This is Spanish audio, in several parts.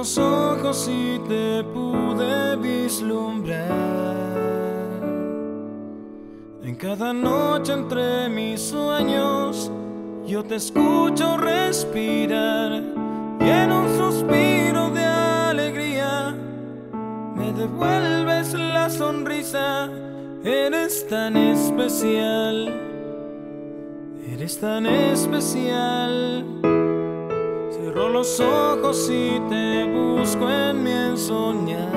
los ojos y te pude vislumbrar. En cada noche entre mis sueños yo te escucho respirar y en un suspiro de alegría me devuelves la sonrisa. Eres tan especial, eres tan especial. Cierro los ojos y te busco en mi soñar.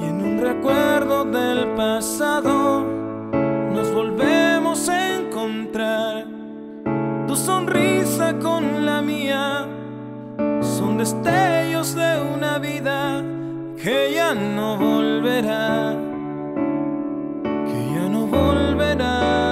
Y en un recuerdo del pasado nos volvemos a encontrar. Tu sonrisa con la mía son destellos de una vida que ya no volverá, que ya no volverá.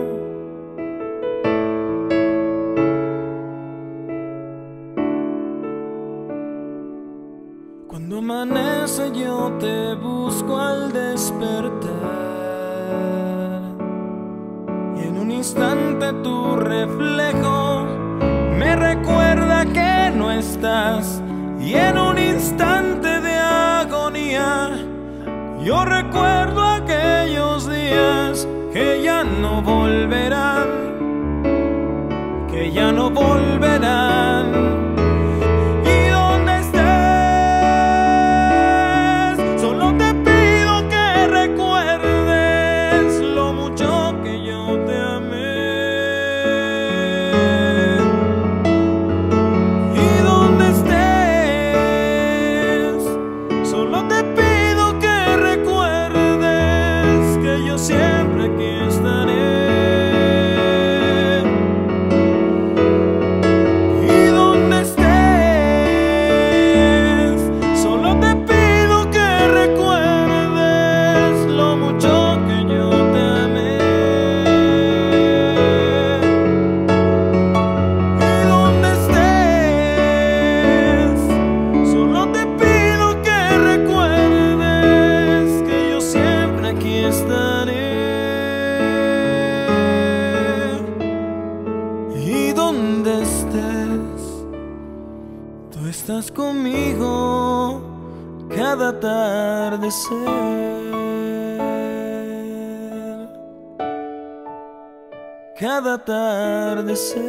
yo te busco al despertar y en un instante tu reflejo me recuerda que no estás y en un instante de agonía yo recuerdo aquellos días que ya no volverán, que ya no volverán. Tú estás conmigo cada atardecer. Cada atardecer.